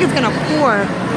like it's gonna pour.